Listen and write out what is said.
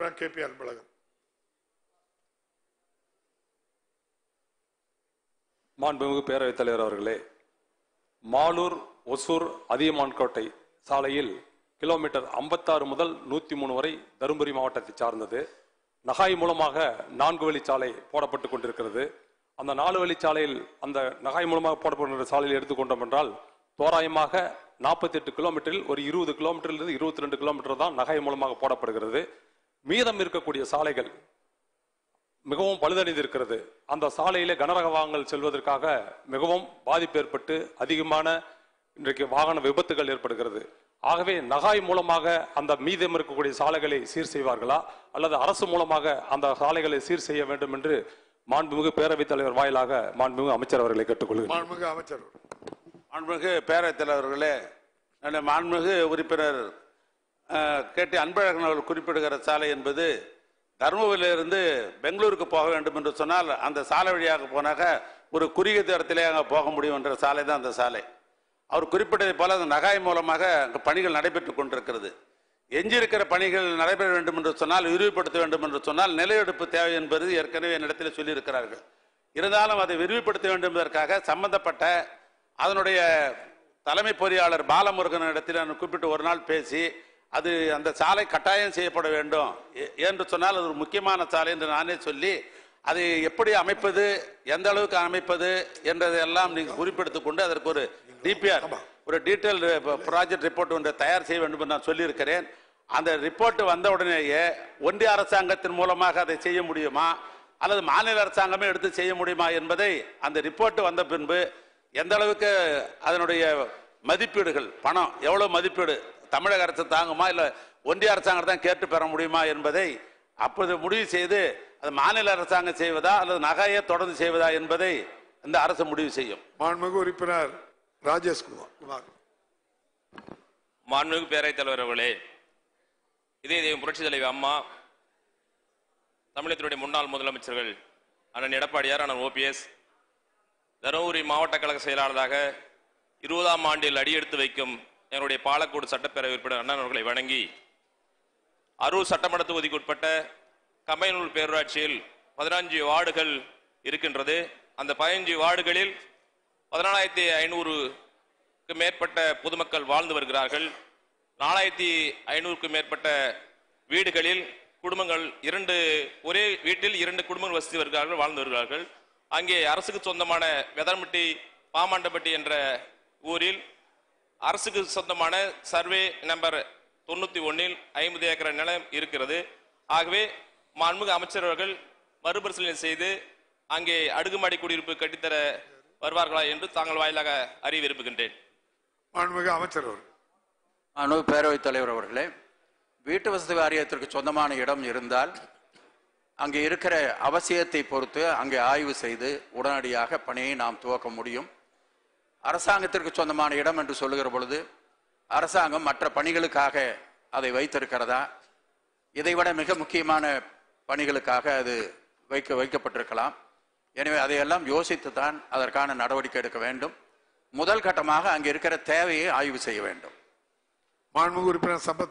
K P Anbazhagan. மாண்புமிகு பேரவைத் தலைவர் அவர்களே மாலூர் ஒசூர் அதியமான்கோட்டை சாலையில் கிலோமீட்டர் 56 முதல் நூத்தி மூணு வரை தருமபுரி மாவட்டத்தை சார்ந்தது. நகாய் மூலமாக நான்கு வழிச்சாலை போடப்பட்டு கொண்டிருக்கிறது. அந்த நாலு வழிச்சாலையில் அந்த நகாய் மூலமாக போடப்படுகின்ற சாலையில் எடுத்துக்கொண்டோம் என்றால் தோராயமாக 48 கிலோமீட்டரில் ஒரு இருபது கிலோமீட்டரிலிருந்து இருபத்தி ரெண்டு கிலோமீட்டர் தான் நகை மூலமாக போடப்படுகிறது. மீதம் இருக்கக்கூடிய சாலைகள் மிகவும் பழுதடைந்து இருக்கிறது அந்த சாலையில கனரக வாகனங்கள் செல்வதற்காக மிகவும் பாதிப்பு ஏற்பட்டு அதிகமான இன்றைக்கு வாகன விபத்துகள் ஏற்படுகிறது. ஆகவே நகாய் மூலமாக அந்த மீதம் இருக்கக்கூடிய சாலைகளை சீர் செய்வார்களா? அல்லது அரசு மூலமாக அந்த சாலைகளை சீர் செய்ய வேண்டும் என்று மாண்புமிகு பேரவைத் தலைவர் வாயிலாக மாண்புமிகு அமைச்சர் அவர்களை கேட்டுக்கொள்கிறேன். மாண்புமிகு அமைச்சர். மாண்புமிகு பேரவைத் தலைவர்களே மாண்புமிகு உறுப்பினர் கேட்டு அன்பழகன் அவர்கள் குறிப்பிடுகிற சாலை என்பது தருமபுரியிலிருந்து பெங்களூருக்கு போக வேண்டும் என்று சொன்னால் அந்த சாலை வழியாக போனாக்க ஒரு குறுகிய தூரத்திலே அங்கே போக முடியும் என்ற சாலை தான் அந்த சாலை. அவர் குறிப்பிட்டதை போல அந்த நகாய் மூலமாக அங்கே பணிகள் நடைபெற்றுக் கொண்டிருக்கிறது. எஞ்சியிருக்கிற பணிகள் நடைபெற வேண்டும் என்று சொன்னால் விரிவுபடுத்த வேண்டும் என்று சொன்னால் நிலையெடுப்பு தேவை என்பது ஏற்கனவே என்னிடத்தில் சொல்லியிருக்கிறார்கள். இருந்தாலும் அதை விரிவுபடுத்த வேண்டும் என்பதற்காக சம்பந்தப்பட்ட அதனுடைய தலைமை பொறியாளர் பாலமுருகன் இடத்தில் நான் ஒரு நாள் பேசி அது அந்த சாலை கட்டாயம் செய்யப்பட வேண்டும். என்று சொன்னால் அது ஒரு முக்கியமான சாலை என்று நானே சொல்லி அதை எப்படி அமைப்பது எந்த அளவுக்கு அமைப்பது என்றதெல்லாம் நீங்கள் குறிப்பெடுத்துக் கொண்டு அதற்கு ஒரு டிபிஆர் ஒரு டீட்டெயில் ப்ராஜெக்ட் ரிப்போர்ட் ஒன்றை தயார் செய்ய வேண்டும் என்று நான் சொல்லியிருக்கிறேன். அந்த ரிப்போர்ட் வந்த உடனேயே ஒன்றிய அரசாங்கத்தின் மூலமாக அதை செய்ய முடியுமா அல்லது மாநில அரசாங்கமே எடுத்து செய்ய முடியுமா என்பதை அந்த ரிப்போர்ட் வந்த பின்பு எந்த அளவுக்கு அதனுடைய மதிப்பீடுகள் பணம் எவ்வளவு மதிப்பீடு தமிழக அரசு தாங்குமா இல்ல ஒன்றிய அரசாங்கம் தான் கேட்டு பெற முடியுமா என்பதை அப்போது முடிவு செய்து அது மாநில அரசாங்கம் செய்வதா அல்லது நகையை தொடர்ந்து செய்வதா என்பதை இந்த அரசு முடிவு செய்யும். மாண்புமிகு உறுப்பினர் ராஜேஷ் குமார் குமார். மாண்புமிகு பேரவைத் தலைவர் அவர்களே இதே தெய்வம் புரட்சி தலைவி அம்மா தமிழகத்தினுடைய முன்னாள் முதலமைச்சர்கள் அண்ணன் எடப்பாடியார் அண்ணன் ஓபிஎஸ் தருமபுரி மாவட்ட கழக செயலாளராக இருபதாம் ஆண்டில் அடியெடுத்து வைக்கும் என்னுடைய பாலக்கோடு சட்டப்பேரவை உறுப்பினர் அண்ணன் அவர்களை வணங்கி அரூர் சட்டமன்ற தொகுதிக்கு உட்பட்ட கம்பையனூர் பேரூராட்சியில் பதினஞ்சு வார்டுகள் இருக்கின்றது. அந்த பதினஞ்சு வார்டுகளில் பதினாலாயிரத்தி ஐநூறுக்கு மேற்பட்ட பொதுமக்கள் வாழ்ந்து வருகிறார்கள். நாலாயிரத்தி ஐநூறுக்கு மேற்பட்ட வீடுகளில் குடும்பங்கள் இரண்டு ஒரே வீட்டில் இரண்டு குடும்பங்கள் வசித்து வருகிறார்கள் வாழ்ந்து வருகிறார்கள். அங்கே அரசுக்கு சொந்தமான வெதர்மட்டி பாமாண்டப்பட்டி என்ற ஊரில் அரசுக்கு சொந்தமான சர்வே நம்பர் தொண்ணூத்தி ஒன்னில் ஐம்பது ஏக்கர் நிலம் இருக்கிறது. ஆகவே மாண்புமிகு அமைச்சர் அவர்கள் மறுபரிசீலனை செய்து அங்கே அடுக்குமாடி குடியிருப்பு கட்டித்தர வருவார்களா என்று தாங்கள் வாயிலாக அறிய விரும்புகின்றேன். மாண்புமிகு அமைச்சர் அவர்கள். பேரவைத் தலைவர் அவர்களே வீட்டு வசதி வாரியத்திற்கு சொந்தமான இடம் இருந்தால் அங்கே இருக்கிற அவசியத்தை பொறுத்து அங்கே ஆய்வு செய்து உடனடியாக பணியை நாம் துவக்க முடியும். அரசாங்கத்திற்கு சொந்தமான இடம் என்று சொல்லுகிற பொழுது அரசாங்கம் மற்ற பணிகளுக்காக அதை வைத்திருக்கிறதா? இதைவிட மிக முக்கியமான பணிகளுக்காக அது வைக்க வைக்கப்பட்டிருக்கலாம். எனவே அதையெல்லாம் யோசித்து தான் அதற்கான நடவடிக்கை எடுக்க வேண்டும். முதல் கட்டமாக அங்கே இருக்கிற தேவையை ஆய்வு செய்ய வேண்டும். உறுப்பினர் சம்பத்